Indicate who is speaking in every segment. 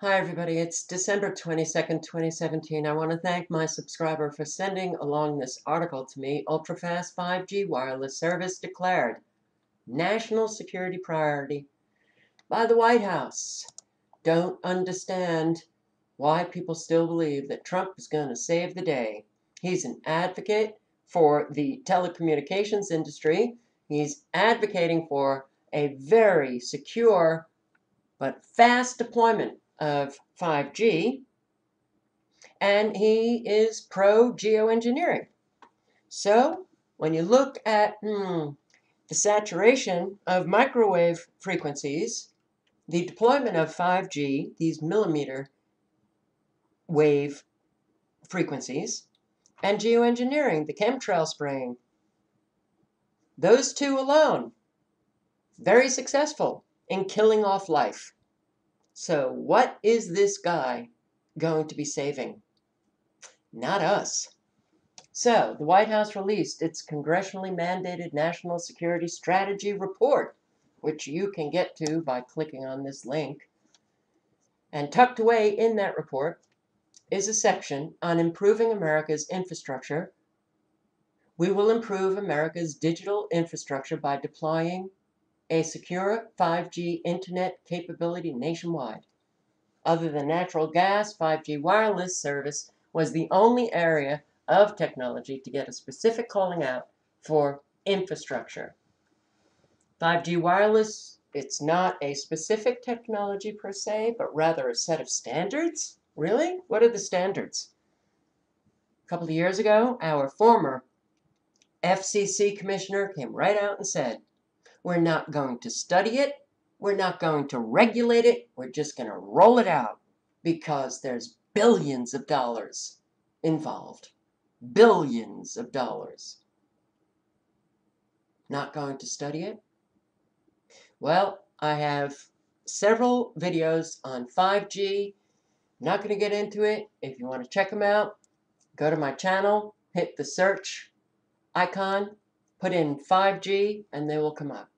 Speaker 1: Hi, everybody. It's December 22nd, 2017. I want to thank my subscriber for sending along this article to me. Ultra-fast 5G wireless service declared national security priority by the White House. Don't understand why people still believe that Trump is going to save the day. He's an advocate for the telecommunications industry. He's advocating for a very secure but fast deployment of 5G, and he is pro geoengineering. So when you look at hmm, the saturation of microwave frequencies, the deployment of 5G, these millimeter wave frequencies, and geoengineering, the chemtrail spraying, those two alone, very successful in killing off life. So, what is this guy going to be saving? Not us. So, the White House released its congressionally mandated National Security Strategy Report, which you can get to by clicking on this link. And tucked away in that report is a section on improving America's infrastructure. We will improve America's digital infrastructure by deploying a secure 5G internet capability nationwide. Other than natural gas, 5G wireless service was the only area of technology to get a specific calling out for infrastructure. 5G wireless, it's not a specific technology per se, but rather a set of standards. Really? What are the standards? A couple of years ago, our former FCC commissioner came right out and said, we're not going to study it. We're not going to regulate it. We're just going to roll it out because there's billions of dollars involved. Billions of dollars. Not going to study it? Well, I have several videos on 5G. Not going to get into it. If you want to check them out, go to my channel, hit the search icon, put in 5G, and they will come up.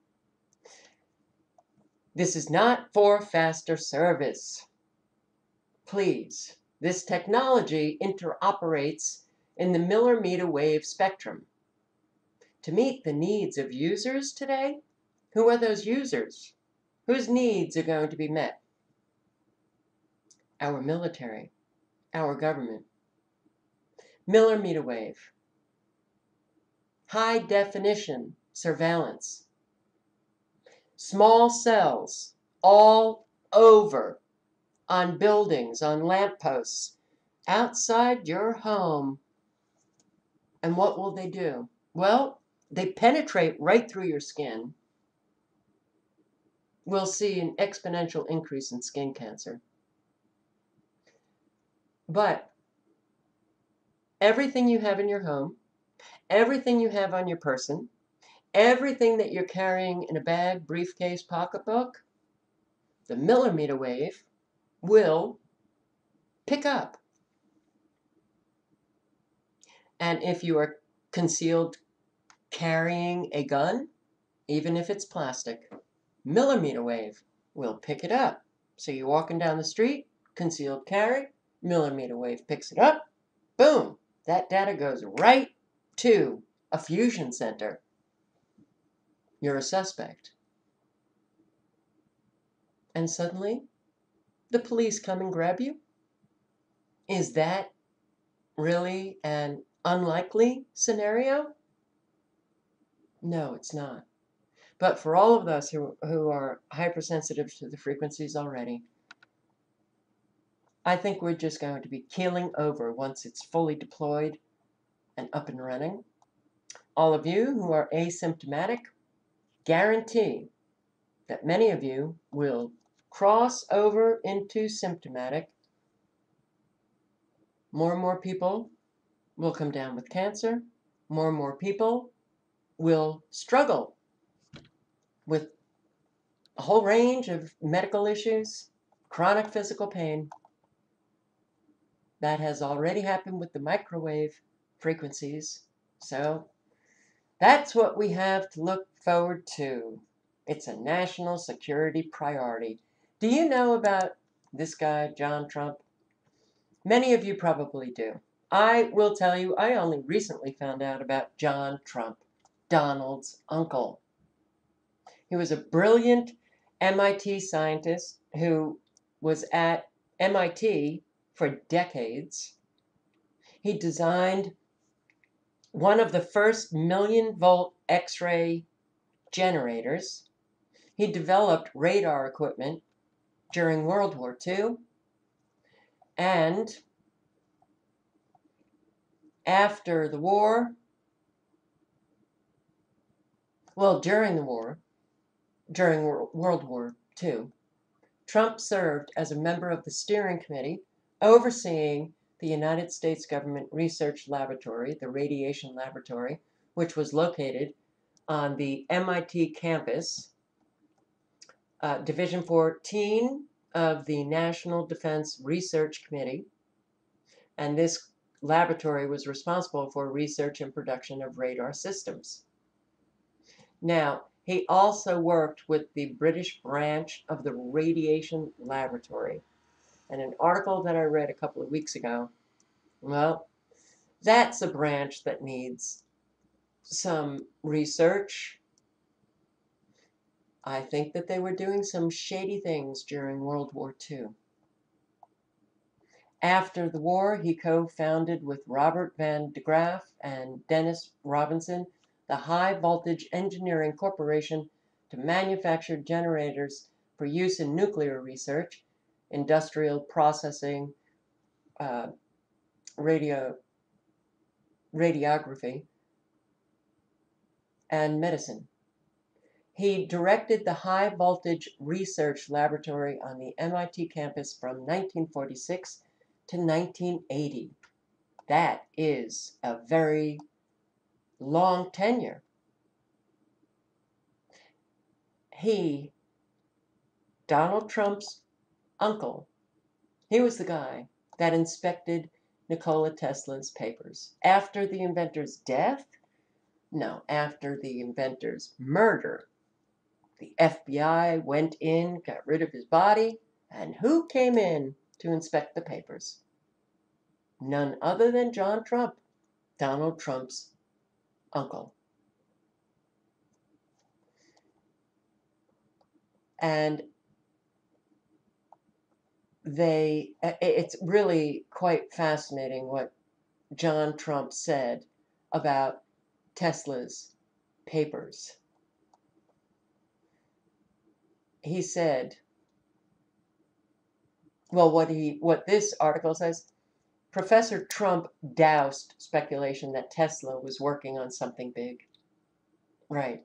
Speaker 1: This is not for faster service. Please, this technology interoperates in the millimeter wave spectrum. To meet the needs of users today, who are those users? Whose needs are going to be met? Our military, our government. Millimeter wave, high definition surveillance, small cells all over on buildings, on lampposts, outside your home. And what will they do? Well, they penetrate right through your skin. We'll see an exponential increase in skin cancer. But everything you have in your home, everything you have on your person, everything that you're carrying in a bag, briefcase, pocketbook, the millimeter wave will pick up. And if you are concealed carrying a gun, even if it's plastic, millimeter wave will pick it up. So you're walking down the street, concealed carry, millimeter wave picks it up, boom, that data goes right to a fusion center you're a suspect. And suddenly, the police come and grab you? Is that really an unlikely scenario? No, it's not. But for all of us who, who are hypersensitive to the frequencies already, I think we're just going to be keeling over once it's fully deployed and up and running. All of you who are asymptomatic guarantee that many of you will cross over into symptomatic. More and more people will come down with cancer. More and more people will struggle with a whole range of medical issues, chronic physical pain. That has already happened with the microwave frequencies. So that's what we have to look forward to. It's a national security priority. Do you know about this guy, John Trump? Many of you probably do. I will tell you, I only recently found out about John Trump, Donald's uncle. He was a brilliant MIT scientist who was at MIT for decades. He designed one of the first million volt X ray generators. He developed radar equipment during World War II. And after the war, well, during the war, during World War II, Trump served as a member of the steering committee overseeing the United States government research laboratory, the Radiation Laboratory, which was located on the MIT campus, uh, Division 14 of the National Defense Research Committee. And this laboratory was responsible for research and production of radar systems. Now, he also worked with the British branch of the Radiation Laboratory. And an article that I read a couple of weeks ago, well, that's a branch that needs some research. I think that they were doing some shady things during World War II. After the war, he co-founded with Robert Van de Graaff and Dennis Robinson the High Voltage Engineering Corporation to manufacture generators for use in nuclear research, industrial processing, uh, radio, radiography, and medicine. He directed the High Voltage Research Laboratory on the MIT campus from 1946 to 1980. That is a very long tenure. He, Donald Trump's uncle, he was the guy that inspected Nikola Tesla's papers. After the inventor's death? No, after the inventor's murder. The FBI went in, got rid of his body, and who came in to inspect the papers? None other than John Trump, Donald Trump's uncle. And they, it's really quite fascinating what John Trump said about Tesla's papers. He said, well, what he, what this article says, Professor Trump doused speculation that Tesla was working on something big. Right.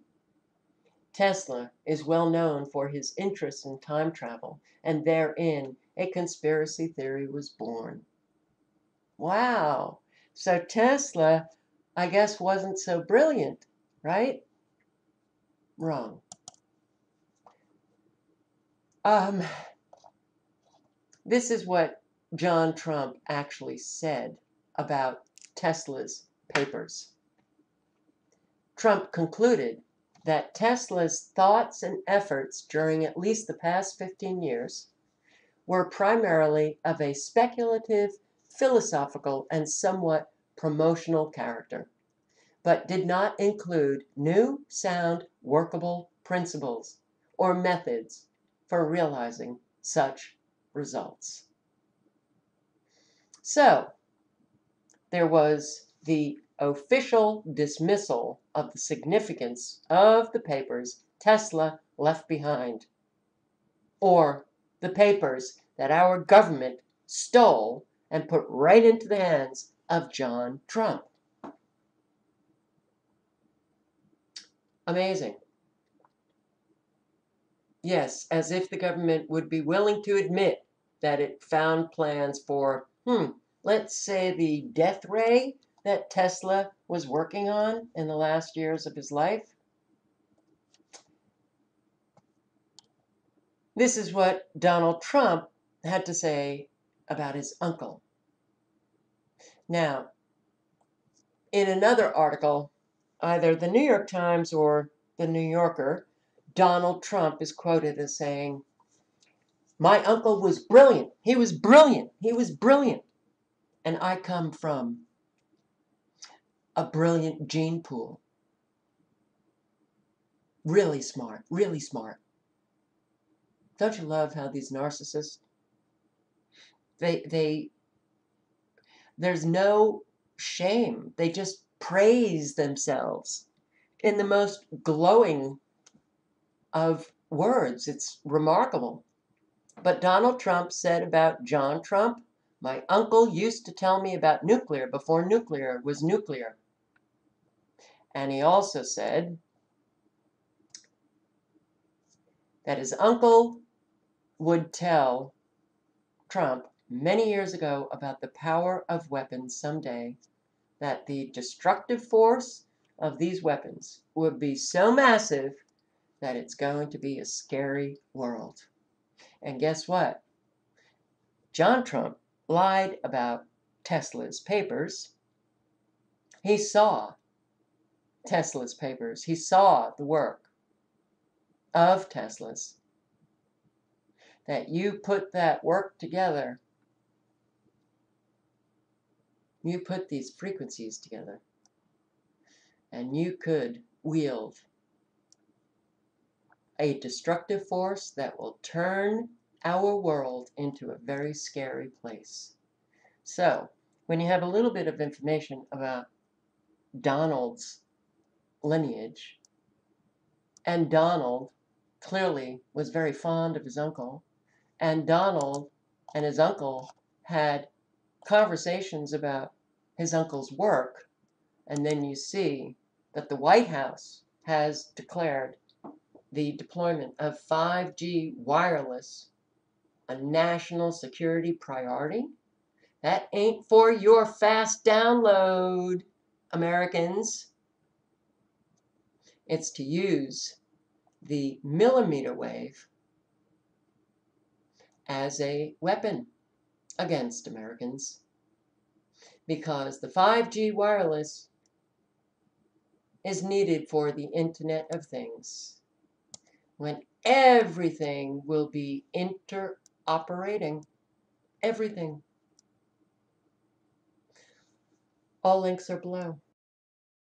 Speaker 1: Tesla is well known for his interest in time travel, and therein a conspiracy theory was born. Wow. So Tesla, I guess, wasn't so brilliant, right? Wrong. Um, this is what John Trump actually said about Tesla's papers. Trump concluded that Tesla's thoughts and efforts during at least the past 15 years were primarily of a speculative, philosophical, and somewhat promotional character, but did not include new, sound, workable principles or methods for realizing such results. So there was the official dismissal of the significance of the papers Tesla left behind, or the papers that our government stole and put right into the hands of John Trump. Amazing. Yes, as if the government would be willing to admit that it found plans for hmm, let's say the death ray that Tesla was working on in the last years of his life. This is what Donald Trump had to say about his uncle. Now, in another article, either the New York Times or the New Yorker, Donald Trump is quoted as saying, My uncle was brilliant. He was brilliant. He was brilliant. And I come from a brilliant gene pool. Really smart, really smart. Don't you love how these narcissists they they there's no shame. They just praise themselves in the most glowing of words. It's remarkable. But Donald Trump said about John Trump, my uncle used to tell me about nuclear before nuclear was nuclear. And he also said that his uncle would tell Trump many years ago about the power of weapons someday, that the destructive force of these weapons would be so massive that it's going to be a scary world. And guess what? John Trump lied about Tesla's papers. He saw Tesla's papers. He saw the work of Tesla's. That you put that work together, you put these frequencies together, and you could wield a destructive force that will turn our world into a very scary place. So, when you have a little bit of information about Donald's lineage, and Donald clearly was very fond of his uncle, and Donald and his uncle had conversations about his uncle's work, and then you see that the White House has declared the deployment of 5G wireless a national security priority. That ain't for your fast download, Americans. It's to use the millimeter wave as a weapon against Americans because the 5G wireless is needed for the Internet of Things when everything will be interoperating. Everything. All links are below.